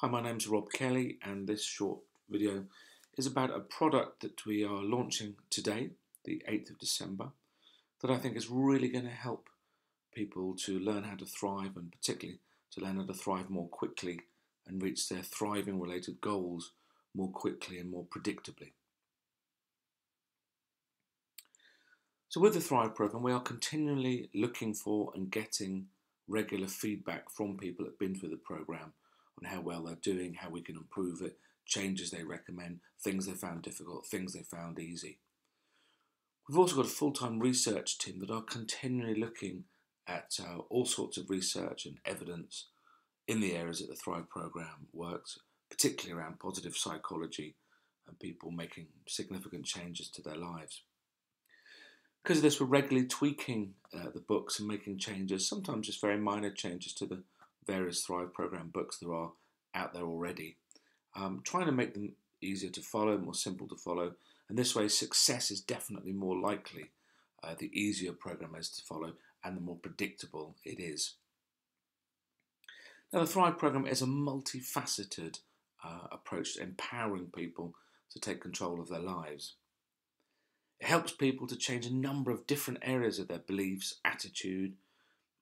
Hi, my name's Rob Kelly, and this short video is about a product that we are launching today, the 8th of December, that I think is really going to help people to learn how to thrive and particularly to learn how to thrive more quickly and reach their thriving related goals more quickly and more predictably. So, with the Thrive program, we are continually looking for and getting regular feedback from people that have been through the program on how well they're doing, how we can improve it, changes they recommend, things they found difficult, things they found easy. We've also got a full time research team that are continually looking at uh, all sorts of research and evidence in the areas that the Thrive program works, particularly around positive psychology and people making significant changes to their lives. Because of this, we're regularly tweaking uh, the books and making changes, sometimes just very minor changes to the various Thrive program books there are out there already, um, trying to make them easier to follow, more simple to follow, and this way success is definitely more likely uh, the easier program is to follow and the more predictable it is. Now, the Thrive program is a multifaceted uh, approach to empowering people to take control of their lives. It helps people to change a number of different areas of their beliefs, attitude,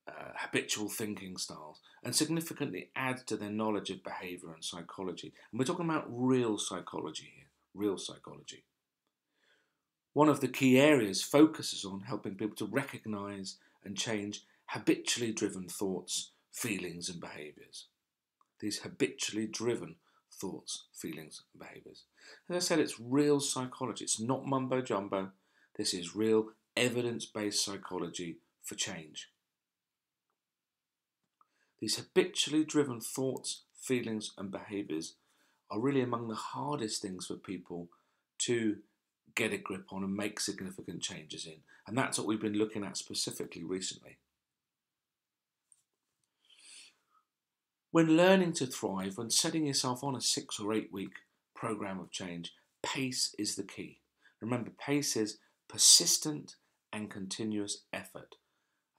uh, habitual thinking styles and significantly add to their knowledge of behavior and psychology. And we're talking about real psychology here, real psychology. One of the key areas focuses on helping people to recognize and change habitually driven thoughts, feelings, and behaviors. These habitually driven thoughts, feelings, and behaviors. As I said, it's real psychology. It's not mumbo jumbo. This is real evidence based psychology for change. These habitually driven thoughts, feelings, and behaviors are really among the hardest things for people to get a grip on and make significant changes in. And that's what we've been looking at specifically recently. When learning to thrive, when setting yourself on a six or eight week program of change, pace is the key. Remember, pace is persistent and continuous effort.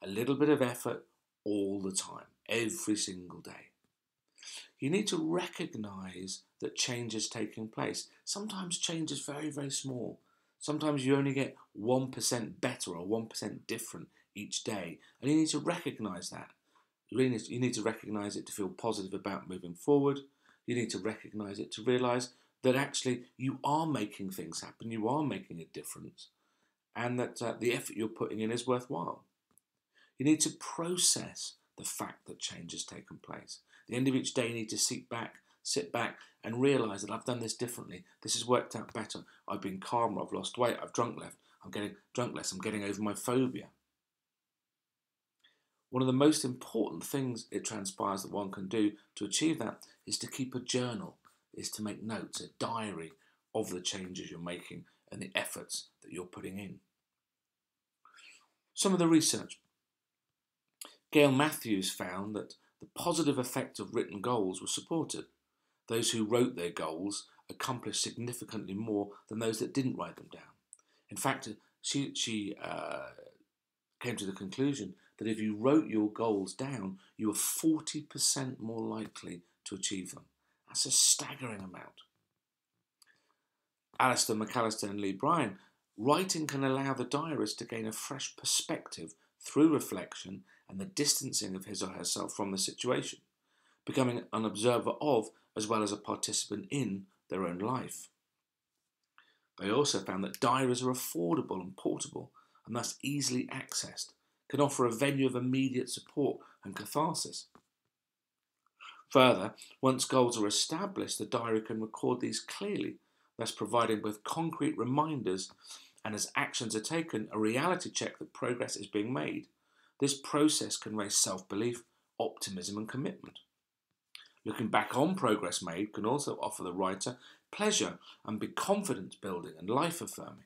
A little bit of effort all the time every single day. You need to recognize that change is taking place. Sometimes change is very, very small. Sometimes you only get 1% better or 1% different each day. And you need to recognize that. You need to recognize it to feel positive about moving forward. You need to recognize it to realize that actually you are making things happen, you are making a difference, and that uh, the effort you're putting in is worthwhile. You need to process the fact that change has taken place. At the end of each day, you need to sit back, sit back, and realise that I've done this differently. This has worked out better. I've been calmer. I've lost weight. I've drunk less. I'm getting drunk less. I'm getting over my phobia. One of the most important things it transpires that one can do to achieve that is to keep a journal, is to make notes, a diary of the changes you're making and the efforts that you're putting in. Some of the research Gail Matthews found that the positive effect of written goals was supported. Those who wrote their goals accomplished significantly more than those that didn't write them down. In fact, she, she uh, came to the conclusion that if you wrote your goals down, you were 40% more likely to achieve them. That's a staggering amount. Alistair McAllister and Lee Bryan, writing can allow the diarist to gain a fresh perspective through reflection and the distancing of his or herself from the situation, becoming an observer of as well as a participant in their own life. They also found that diaries are affordable and portable and thus easily accessed, can offer a venue of immediate support and catharsis. Further, once goals are established, the diary can record these clearly, thus providing both concrete reminders and as actions are taken, a reality check that progress is being made. This process can raise self belief, optimism, and commitment. Looking back on progress made can also offer the writer pleasure and be confidence building and life affirming.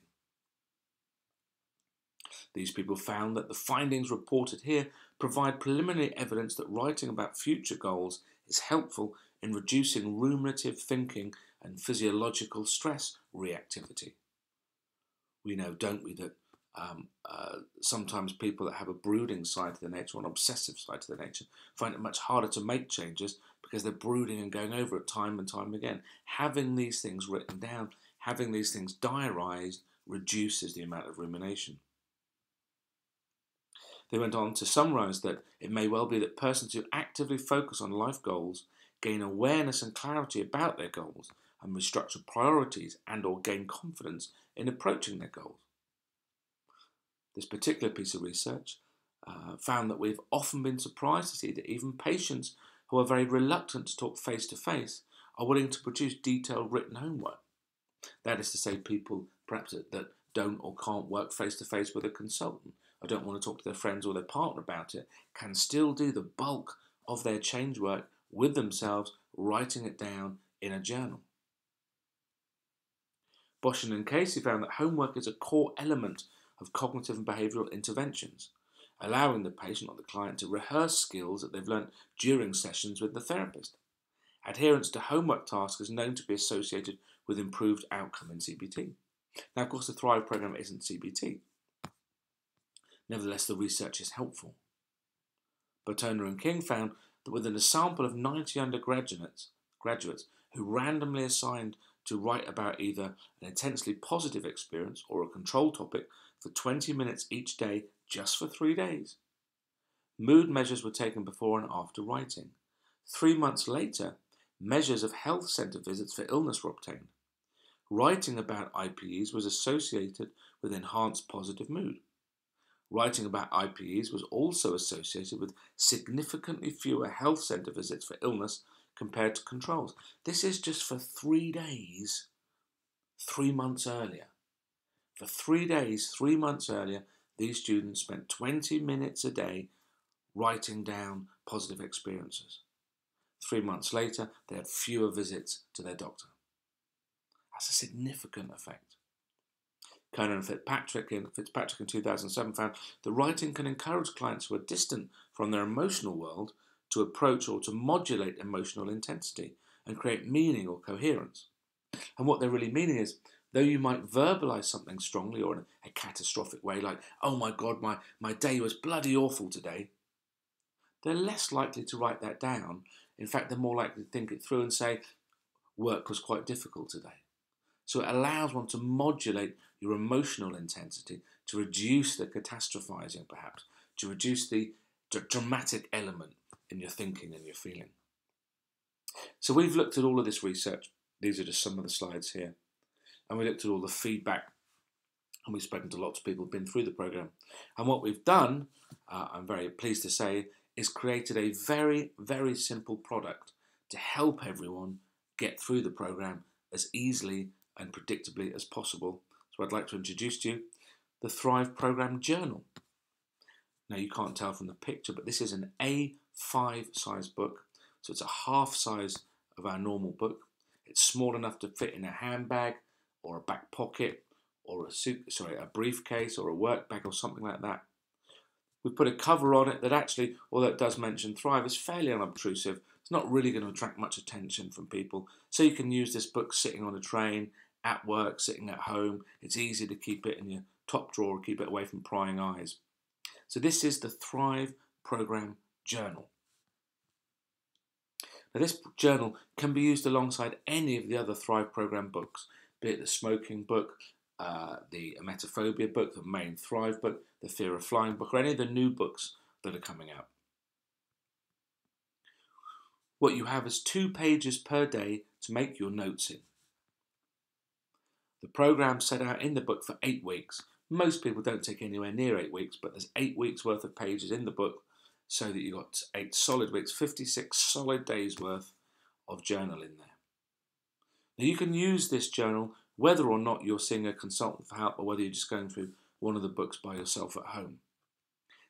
These people found that the findings reported here provide preliminary evidence that writing about future goals is helpful in reducing ruminative thinking and physiological stress reactivity. We know, don't we, that um, uh, sometimes people that have a brooding side to their nature or an obsessive side to their nature find it much harder to make changes because they're brooding and going over it time and time again. Having these things written down, having these things diarised, reduces the amount of rumination. They went on to summarise that it may well be that persons who actively focus on life goals gain awareness and clarity about their goals and restructure priorities and or gain confidence in approaching their goals. This particular piece of research uh, found that we've often been surprised to see that even patients who are very reluctant to talk face to face are willing to produce detailed written homework. That is to say, people perhaps that, that don't or can't work face to face with a consultant, or don't want to talk to their friends or their partner about it, can still do the bulk of their change work with themselves, writing it down in a journal. Boschen and Casey found that homework is a core element of cognitive and behavioural interventions, allowing the patient or the client to rehearse skills that they've learnt during sessions with the therapist. Adherence to homework tasks is known to be associated with improved outcome in CBT. Now, of course, the Thrive program isn't CBT. Nevertheless, the research is helpful. Burton and King found that within a sample of 90 undergraduates graduates who randomly assigned to write about either an intensely positive experience or a control topic for 20 minutes each day just for three days. Mood measures were taken before and after writing. Three months later, measures of health centre visits for illness were obtained. Writing about IPEs was associated with enhanced positive mood. Writing about IPEs was also associated with significantly fewer health centre visits for illness compared to controls. This is just for three days, three months earlier. For three days, three months earlier, these students spent 20 minutes a day writing down positive experiences. Three months later, they had fewer visits to their doctor. That's a significant effect. Kerner Fitzpatrick in, Fitzpatrick in 2007 found that writing can encourage clients who are distant from their emotional world to approach or to modulate emotional intensity and create meaning or coherence. And what they're really meaning is, though you might verbalize something strongly or in a catastrophic way, like, oh my God, my, my day was bloody awful today, they're less likely to write that down. In fact, they're more likely to think it through and say, work was quite difficult today. So it allows one to modulate your emotional intensity, to reduce the catastrophizing perhaps, to reduce the dramatic element in your thinking and your feeling. So we've looked at all of this research. These are just some of the slides here. And we looked at all the feedback and we've spoken to lots of people who've been through the program. And what we've done, uh, I'm very pleased to say, is created a very, very simple product to help everyone get through the program as easily and predictably as possible. So I'd like to introduce to you the Thrive Program Journal. Now you can't tell from the picture, but this is an A5 size book. So it's a half size of our normal book. It's small enough to fit in a handbag or a back pocket or a suit, sorry, a briefcase or a work bag or something like that. We put a cover on it that actually, although it does mention Thrive, is fairly unobtrusive. It's not really going to attract much attention from people. So you can use this book sitting on a train, at work, sitting at home. It's easy to keep it in your top drawer, keep it away from prying eyes. So this is the Thrive Program Journal. Now this journal can be used alongside any of the other Thrive Program books, be it the smoking book, uh, the emetophobia book, the main Thrive book, the Fear of Flying book, or any of the new books that are coming out. What you have is two pages per day to make your notes in. The program set out in the book for eight weeks. Most people don't take anywhere near eight weeks, but there's eight weeks worth of pages in the book so that you've got eight solid weeks, 56 solid days worth of journal in there. Now you can use this journal whether or not you're seeing a consultant for help or whether you're just going through one of the books by yourself at home.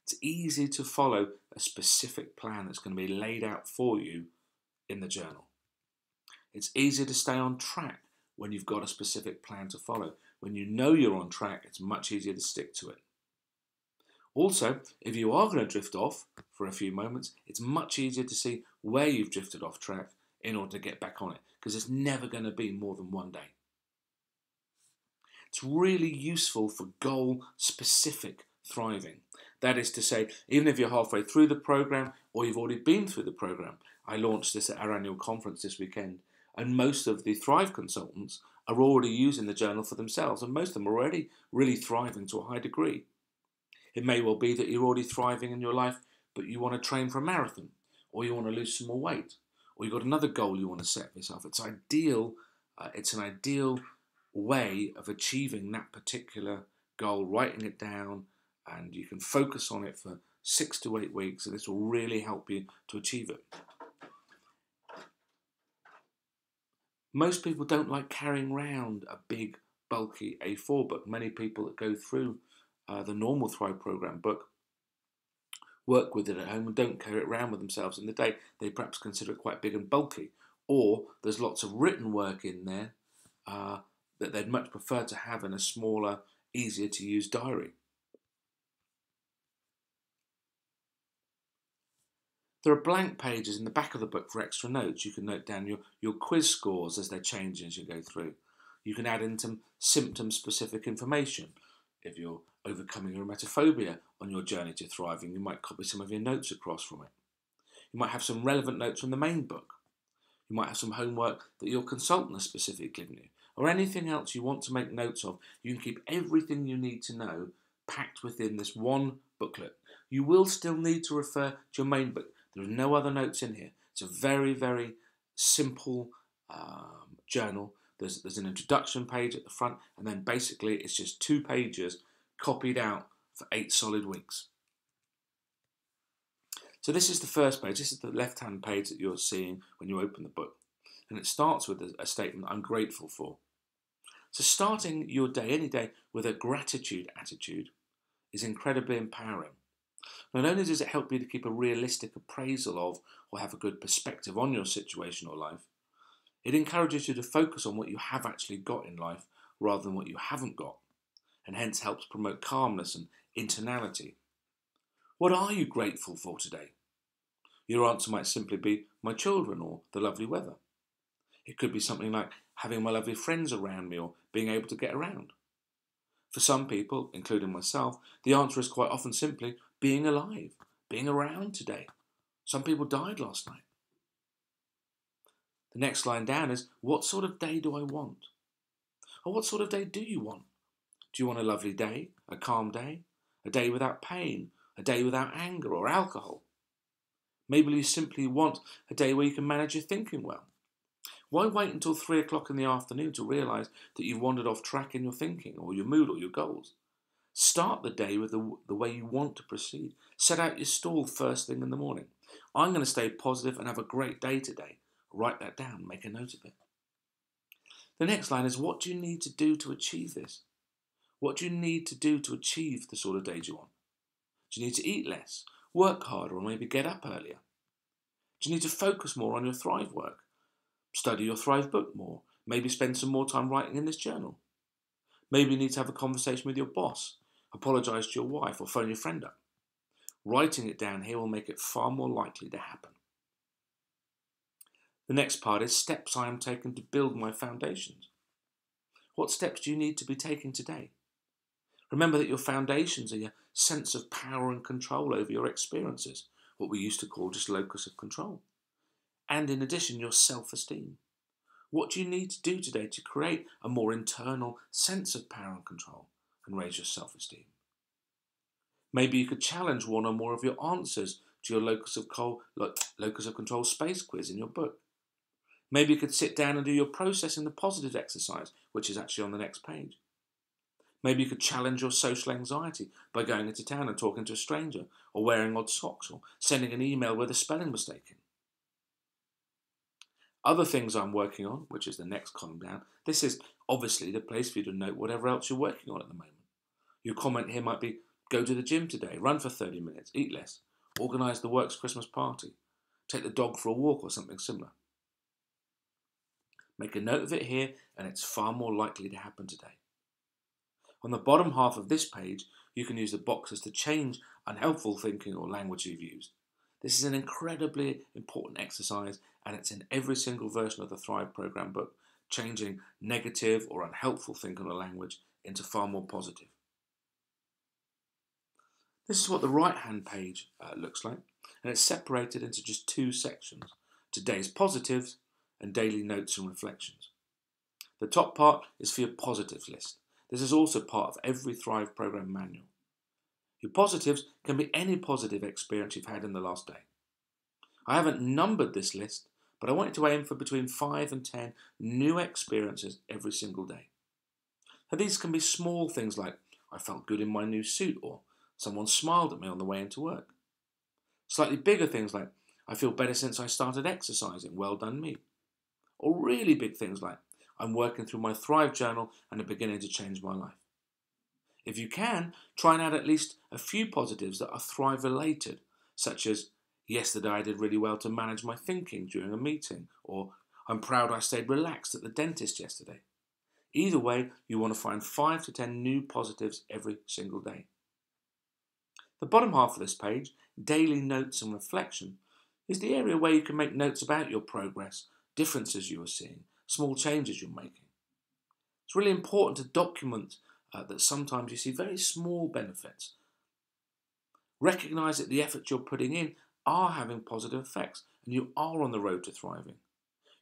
It's easy to follow a specific plan that's going to be laid out for you in the journal. It's easy to stay on track when you've got a specific plan to follow. When you know you're on track, it's much easier to stick to it. Also, if you are going to drift off for a few moments, it's much easier to see where you've drifted off track in order to get back on it, because it's never going to be more than one day. It's really useful for goal specific thriving. That is to say, even if you're halfway through the program or you've already been through the program, I launched this at our annual conference this weekend, and most of the Thrive consultants are already using the journal for themselves, and most of them are already really thriving to a high degree. It may well be that you're already thriving in your life, but you want to train for a marathon, or you want to lose some more weight, or you've got another goal you want to set for yourself. It's ideal. Uh, it's an ideal way of achieving that particular goal, writing it down, and you can focus on it for six to eight weeks, and this will really help you to achieve it. Most people don't like carrying around a big, bulky A4 book. Many people that go through uh, the normal Thrive program book work with it at home and don't carry it around with themselves in the day. They perhaps consider it quite big and bulky. Or there's lots of written work in there uh, that they'd much prefer to have in a smaller, easier to use diary. There are blank pages in the back of the book for extra notes. You can note down your, your quiz scores as they change as you go through. You can add in some symptom specific information. If you're overcoming emetophobia on your journey to thriving, you might copy some of your notes across from it. You might have some relevant notes from the main book. You might have some homework that your consultant has specifically given you, or anything else you want to make notes of. You can keep everything you need to know packed within this one booklet. You will still need to refer to your main book there are no other notes in here. It's a very, very simple um, journal. There's, there's an introduction page at the front, and then basically it's just two pages copied out for eight solid weeks. So this is the first page. This is the left-hand page that you're seeing when you open the book. And it starts with a, a statement I'm grateful for. So starting your day, any day, with a gratitude attitude is incredibly empowering. Not only does it help you to keep a realistic appraisal of or have a good perspective on your situation or life, it encourages you to focus on what you have actually got in life rather than what you haven't got, and hence helps promote calmness and internality. What are you grateful for today? Your answer might simply be my children or the lovely weather. It could be something like having my lovely friends around me or being able to get around. For some people, including myself, the answer is quite often simply being alive, being around today. Some people died last night. The next line down is What sort of day do I want? Or what sort of day do you want? Do you want a lovely day, a calm day, a day without pain, a day without anger or alcohol? Maybe you simply want a day where you can manage your thinking well. Why wait until three o'clock in the afternoon to realise that you've wandered off track in your thinking or your mood or your goals? Start the day with the, the way you want to proceed. Set out your stall first thing in the morning. I'm going to stay positive and have a great day today. Write that down, make a note of it. The next line is what do you need to do to achieve this? What do you need to do to achieve the sort of days you want? Do you need to eat less, work harder, or maybe get up earlier? Do you need to focus more on your Thrive work? Study your Thrive book more, maybe spend some more time writing in this journal. Maybe you need to have a conversation with your boss apologise to your wife, or phone your friend up. Writing it down here will make it far more likely to happen. The next part is steps I am taking to build my foundations. What steps do you need to be taking today? Remember that your foundations are your sense of power and control over your experiences, what we used to call just locus of control. And in addition, your self esteem. What do you need to do today to create a more internal sense of power and control? and raise your self esteem. Maybe you could challenge one or more of your answers to your locus of, co- locus of control space quiz in your book. Maybe you could sit down and do your processing the positive exercise, which is actually on the next page. Maybe you could challenge your social anxiety by going into town and talking to a stranger, or wearing odd socks, or sending an email with a spelling mistake in. Other things I'm working on, which is the next column down, this is obviously the place for you to note whatever else you're working on at the moment. Your comment here might be go to the gym today, run for 30 minutes, eat less, organise the works Christmas party, take the dog for a walk or something similar. Make a note of it here, and it's far more likely to happen today. On the bottom half of this page, you can use the boxes to change unhelpful thinking or language you've used. This is an incredibly important exercise, and it's in every single version of the Thrive program book, changing negative or unhelpful thinking or language into far more positive. This is what the right hand page uh, looks like, and it's separated into just two sections. today's positives, and daily notes and reflections. The top part is for your positives list. This is also part of every Thrive program manual. Your positives can be any positive experience you've had in the last day. I haven't numbered this list, but I want you to aim for between 5 and 10 new experiences every single day. Now, these can be small things like I felt good in my new suit or someone smiled at me on the way into work. Slightly bigger things like I feel better since I started exercising, well done me. Or really big things like I'm working through my Thrive journal and are beginning to change my life. If you can, try and add at least a few positives that are Thrive related, such as Yesterday I did really well to manage my thinking during a meeting, or I'm proud I stayed relaxed at the dentist yesterday. Either way, you want to find 5 to 10 new positives every single day. The bottom half of this page, Daily Notes and Reflection, is the area where you can make notes about your progress, differences you are seeing, small changes you're making. It's really important to document uh, that sometimes you see very small benefits. Recognize that the efforts you're putting in are having positive effects and you are on the road to thriving.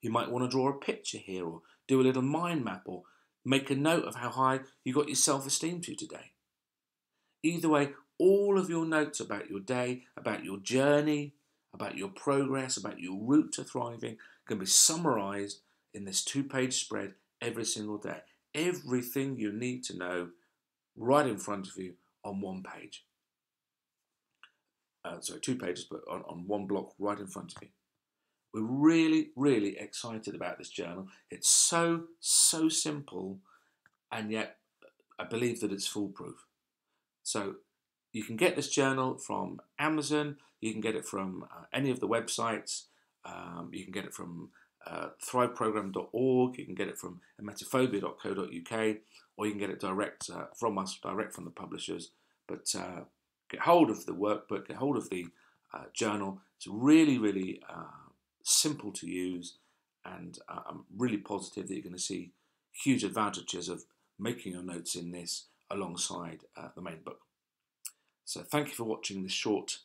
You might want to draw a picture here or do a little mind map or make a note of how high you got your self esteem to today. Either way, all of your notes about your day, about your journey, about your progress, about your route to thriving can be summarized in this two page spread every single day. Everything you need to know right in front of you on one page uh, sorry, two pages, but on, on one block right in front of you. We're really, really excited about this journal. It's so, so simple, and yet I believe that it's foolproof. So you can get this journal from Amazon, you can get it from uh, any of the websites, um, you can get it from uh, thriveprogramme.org, you can get it from emetophobia.co.uk, or you can get it direct uh, from us, direct from the publishers. But uh, get hold of the workbook, get hold of the uh, journal. It's really, really uh, simple to use, and uh, I'm really positive that you're going to see huge advantages of making your notes in this alongside the main book. So, thank you for watching this short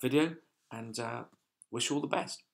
video, and wish you all the best.